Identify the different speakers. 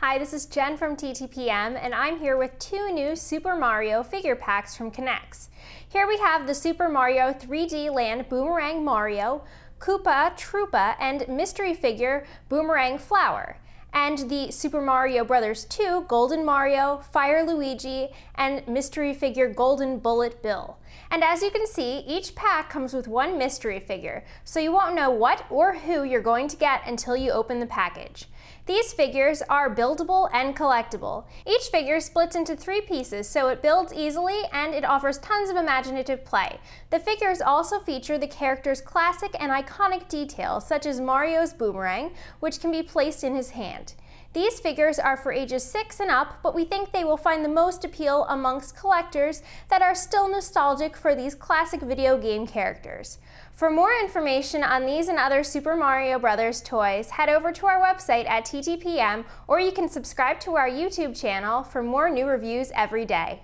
Speaker 1: Hi, this is Jen from TTPM, and I'm here with two new Super Mario figure packs from K'NEX. Here we have the Super Mario 3D Land Boomerang Mario, Koopa Troopa, and mystery figure Boomerang Flower and the Super Mario Bros. 2 Golden Mario, Fire Luigi, and mystery figure Golden Bullet Bill. And as you can see, each pack comes with one mystery figure, so you won't know what or who you're going to get until you open the package. These figures are buildable and collectible. Each figure splits into three pieces, so it builds easily and it offers tons of imaginative play. The figures also feature the character's classic and iconic details, such as Mario's boomerang, which can be placed in his hand. These figures are for ages 6 and up, but we think they will find the most appeal amongst collectors that are still nostalgic for these classic video game characters. For more information on these and other Super Mario Bros. toys, head over to our website at TTPM or you can subscribe to our YouTube channel for more new reviews every day.